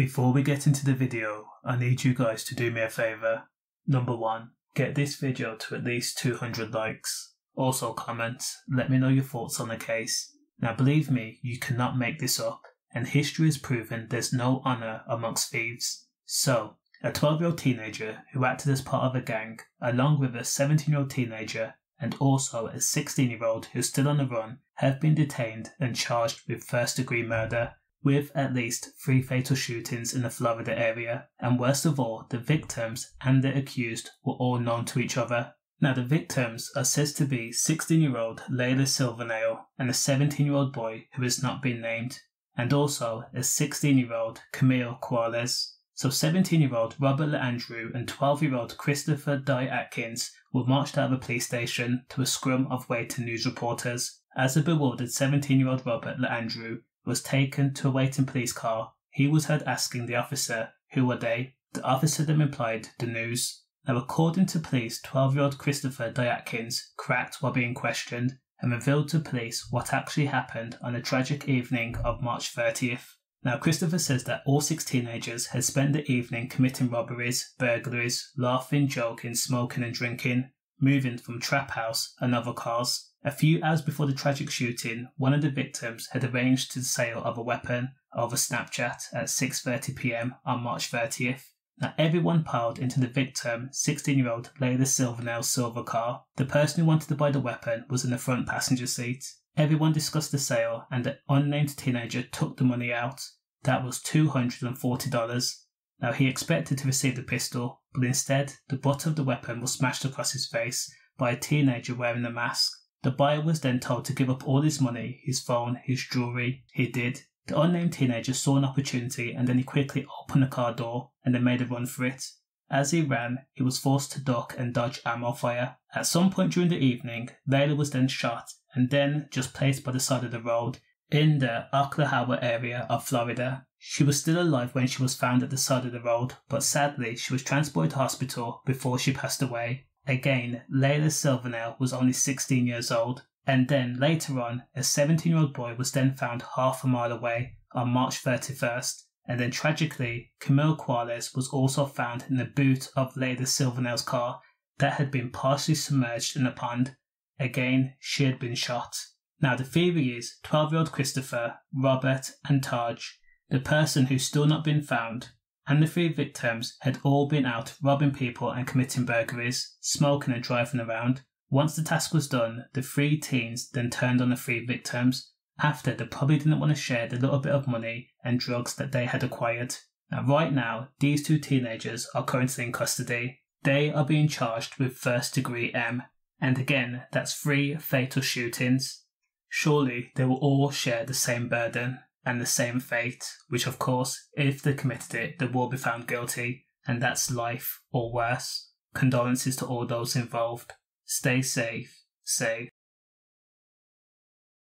Before we get into the video, I need you guys to do me a favour. Number one, get this video to at least 200 likes. Also comment, let me know your thoughts on the case. Now believe me, you cannot make this up, and history has proven there's no honour amongst thieves. So, a 12 year old teenager who acted as part of a gang, along with a 17 year old teenager and also a 16 year old who's still on the run, have been detained and charged with first degree murder with at least three fatal shootings in the Florida area, and worst of all, the victims and the accused were all known to each other. Now, the victims are said to be 16 year old Layla Silvernail and a 17 year old boy who has not been named, and also a 16 year old Camille Quarles. So, 17 year old Robert LeAndrew and 12 year old Christopher Dye Atkins were marched out of a police station to a scrum of waiting news reporters. As the bewildered 17 year old Robert LeAndrew was taken to a waiting police car, he was heard asking the officer, Who are they? The officer then replied, The news. Now, according to police, 12 year old Christopher Dye Atkins cracked while being questioned and revealed to police what actually happened on the tragic evening of March 30th. Now, Christopher says that all six teenagers had spent the evening committing robberies, burglaries, laughing, joking, smoking, and drinking, moving from trap house and other cars. A few hours before the tragic shooting, one of the victims had arranged to the sale of a weapon over Snapchat at 6:30 p.m. on March 30th. Now everyone piled into the victim, 16-year-old Layla Silvernail's silver car. The person who wanted to buy the weapon was in the front passenger seat. Everyone discussed the sale, and the unnamed teenager took the money out. That was $240. Now he expected to receive the pistol, but instead, the butt of the weapon was smashed across his face by a teenager wearing a mask. The buyer was then told to give up all his money, his phone, his jewellery. He did. The unnamed teenager saw an opportunity and then he quickly opened the car door and then made a run for it. As he ran, he was forced to duck and dodge ammo fire. At some point during the evening, Layla was then shot and then just placed by the side of the road in the Ocklawaha area of Florida. She was still alive when she was found at the side of the road, but sadly she was transported to hospital before she passed away. Again, Layla Silvernail was only 16 years old, and then later on, a 17 year old boy was then found half a mile away on March 31st. And then tragically, Camille Quarles was also found in the boot of Layla Silvernail's car that had been partially submerged in a pond. Again, she had been shot. Now, the theory is 12 year old Christopher, Robert, and Tahj, the person who's still not been found, and the three victims had all been out robbing people and committing burglaries, smoking and driving around. Once the task was done, the three teens then turned on the three victims. After, they probably didn't want to share the little bit of money and drugs that they had acquired. Now, right now, these two teenagers are currently in custody. They are being charged with first degree M, and again, that's three fatal shootings. Surely they will all share the same burden and the same fate, which of course, if they committed it, they will be found guilty, and that's life or worse. Condolences to all those involved. Stay safe. Safe.